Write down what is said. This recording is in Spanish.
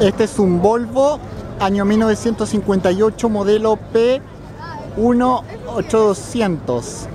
Este es un Volvo, año 1958, modelo P18200.